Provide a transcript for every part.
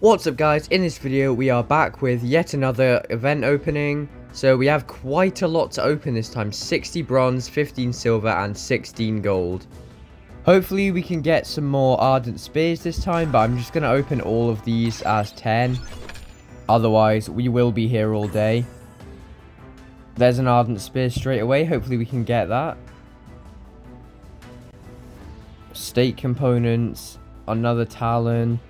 What's up guys, in this video we are back with yet another event opening. So we have quite a lot to open this time, 60 bronze, 15 silver and 16 gold. Hopefully we can get some more Ardent Spears this time, but I'm just going to open all of these as 10. Otherwise we will be here all day. There's an Ardent Spear straight away, hopefully we can get that. State components, another Talon.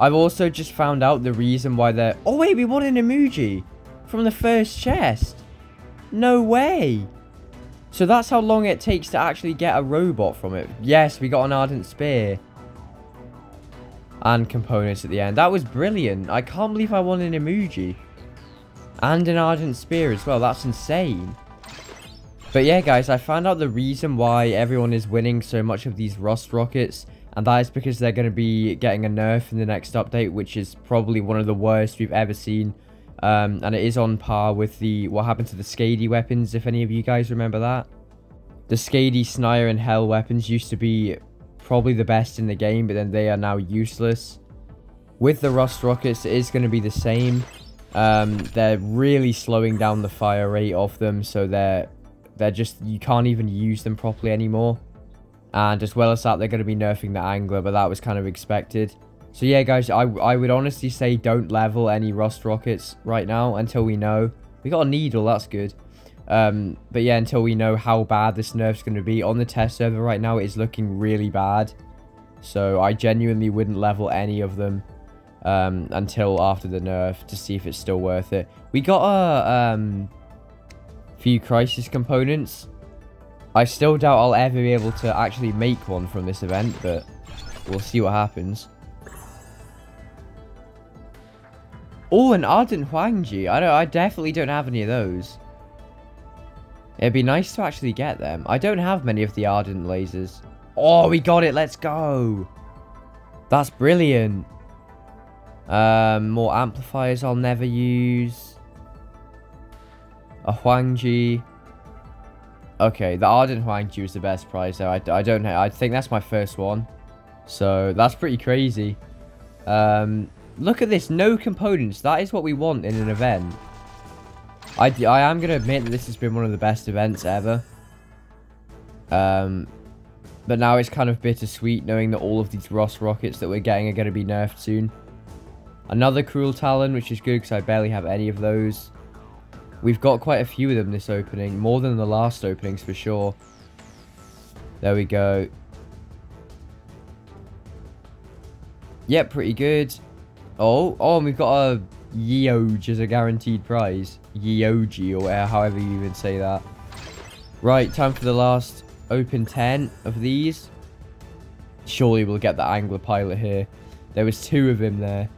I've also just found out the reason why they're... Oh, wait, we won an emoji from the first chest. No way. So that's how long it takes to actually get a robot from it. Yes, we got an Ardent Spear. And components at the end. That was brilliant. I can't believe I won an emoji. And an Ardent Spear as well. That's insane. But yeah, guys, I found out the reason why everyone is winning so much of these Rust Rockets and that is because they're going to be getting a nerf in the next update, which is probably one of the worst we've ever seen. Um, and it is on par with the what happened to the Skady weapons, if any of you guys remember that. The Skady, Snaer, and Hel weapons used to be probably the best in the game, but then they are now useless. With the Rust Rockets, it is going to be the same. Um, they're really slowing down the fire rate of them, so they're they're just you can't even use them properly anymore. And as well as that, they're going to be nerfing the angler, but that was kind of expected. So yeah, guys, I, I would honestly say don't level any rust rockets right now until we know. We got a needle, that's good. Um, but yeah, until we know how bad this nerf's going to be. On the test server right now, it is looking really bad. So I genuinely wouldn't level any of them um, until after the nerf to see if it's still worth it. We got a um, few crisis components. I still doubt I'll ever be able to actually make one from this event, but we'll see what happens. Oh, an Ardent Huangji. I don't. I definitely don't have any of those. It'd be nice to actually get them. I don't have many of the Ardent lasers. Oh, we got it. Let's go. That's brilliant. Um, more amplifiers I'll never use. A Huangji. Okay, the Ardent Huangji is the best prize though. I, I don't know. I think that's my first one. So, that's pretty crazy. Um, look at this. No components. That is what we want in an event. I, I am going to admit that this has been one of the best events ever. Um, but now it's kind of bittersweet knowing that all of these Rust rockets that we're getting are going to be nerfed soon. Another Cruel Talon, which is good because I barely have any of those. We've got quite a few of them this opening. More than the last openings for sure. There we go. Yep, pretty good. Oh, oh, and we've got a Yeoj as a guaranteed prize. Yeoji, or however you even say that. Right, time for the last open 10 of these. Surely we'll get the angler pilot here. There was two of him there.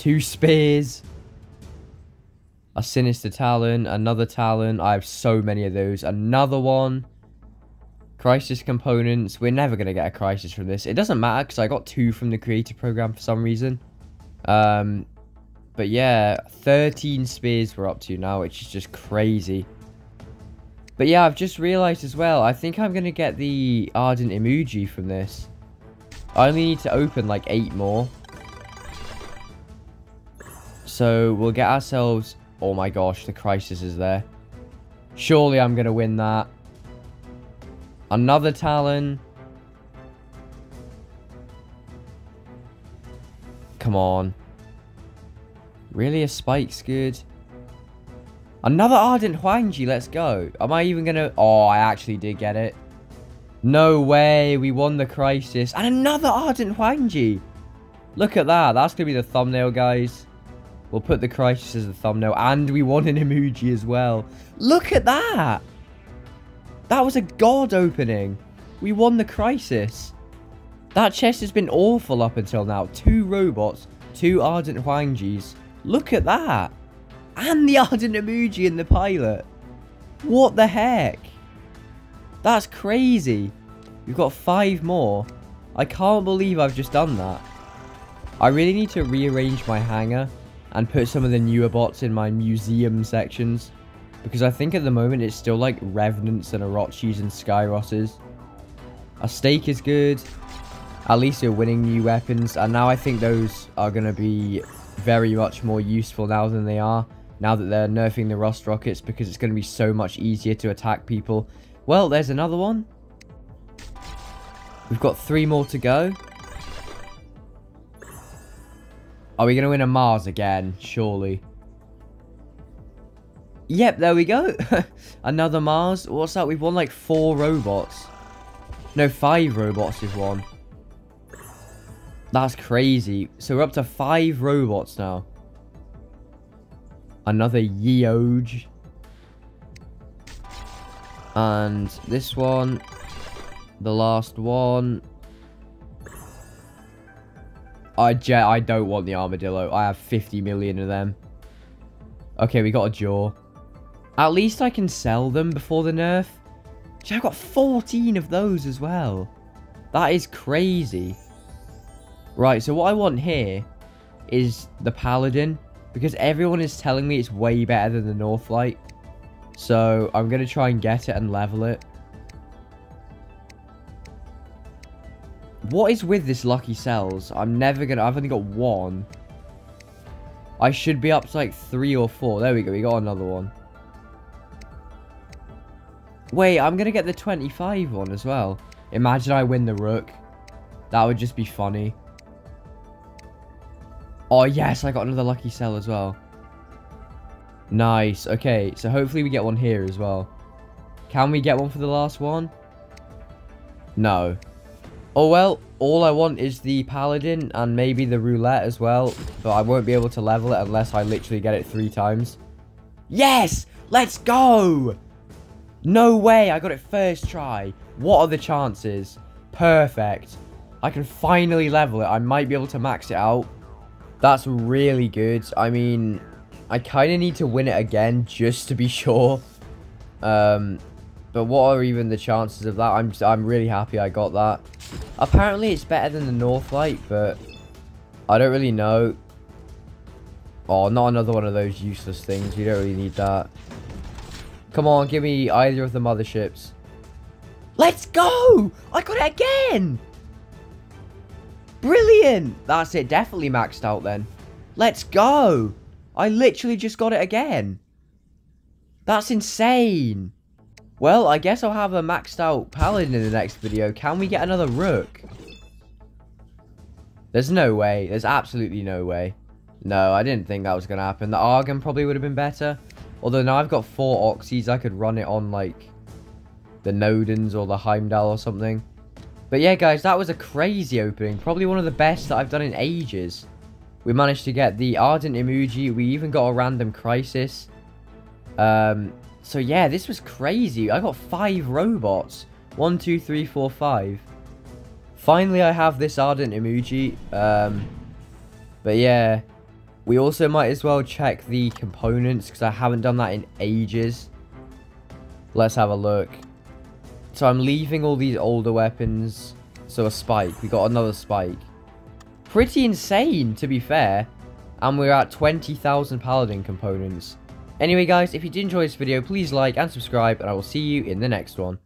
Two spears. A sinister talon. Another talon. I have so many of those. Another one. Crisis components. We're never going to get a crisis from this. It doesn't matter because I got two from the creator program for some reason. Um, but yeah, 13 spears we're up to now, which is just crazy. But yeah, I've just realized as well, I think I'm going to get the Ardent Emoji from this. I only need to open like eight more. So we'll get ourselves... Oh my gosh, the crisis is there. Surely I'm going to win that. Another Talon. Come on. Really, a Spike's good? Another Ardent Huangji, let's go. Am I even to... Oh, I actually did get it. No way, we won the crisis. And another Ardent Huangji. Look at that, that's to be the thumbnail, guys. We'll put the crisis as a thumbnail. And we won an emoji as well. Look at that. That was a god opening. We won the crisis. That chest has been awful up until now. Two robots, two Ardent Huangjis. Look at that. And the Ardent emoji in the pilot. What the heck? That's crazy. We've got five more. I can't believe I've just done that. I really need to rearrange my hangar and put some of the newer bots in my museum sections. Because I think at the moment it's still like Revenants and Orochis and Skyrotters. A stake is good. At least you're winning new weapons. And now I think those are going to be very much more useful now than they are. Now that they're nerfing the rust rockets because it's going to be so much easier to attack people. Well, there's another one. We've got three more to go. Are we going to win a Mars again? Surely. Yep, there we go. Another Mars. What's that? We've won like four robots. No, five robots we've won. That's crazy. So we're up to five robots now. Another Yeoj. And this one. The last one. I, I don't want the armadillo. I have 50 million of them. Okay, we got a jaw. At least I can sell them before the nerf. Gee, I've got 14 of those as well. That is crazy. Right, so what I want here is the Paladin. Because everyone is telling me it's way better than the Northlight. So I'm going to try and get it and level it. What is with this lucky cells? I'm never to... I've only got one. I should be up to like three or four. There we go. We got another one. Wait, I'm to get the 25 one as well. Imagine I win the Rook. That would just be funny. Oh, yes, I got another lucky cell as well. Nice. Okay, so hopefully we get one here as well. Can we get one for the last one? No. Oh, well, all I want is the Paladin and maybe the Roulette as well. But I won't be able to level it unless I literally get it three times. Yes! Let's go! No way, I got it first try. What are the chances? Perfect. I can finally level it. I might be able to max it out. That's really good. I mean, I kind of need to win it again just to be sure. Um, but what are even the chances of that? I'm I'm really happy I got that. Apparently it's better than the Northlight, but I don't really know. Oh, not another one of those useless things. You don't really need that. Come on, give me either of the motherships. Let's go! I got it again! Brilliant! That's it, definitely maxed out then. Let's go! I literally just got it again. That's insane. Well, I guess I'll have a maxed out paladin in the next video. Can we get another rook? There's no way. There's absolutely no way. No, I didn't think that was going to happen. The Argon probably would have been better. Although now I've got four Oxys, I could run it on like the Nodens or the Heimdall or something. But yeah, guys, that was a crazy opening. Probably one of the best that I've done in ages. We managed to get the Ardent Emoji. We even got a random Crisis. Um, so yeah, this was crazy. I got five robots. One, two, three, four, five. Finally, I have this Ardent Emoji. Um, but yeah, we also might as well check the components because I haven't done that in ages. Let's have a look. So I'm leaving all these older weapons. So a spike. We got another spike. Pretty insane, to be fair. And we're at 20,000 paladin components. Anyway guys, if you did enjoy this video, please like and subscribe, and I will see you in the next one.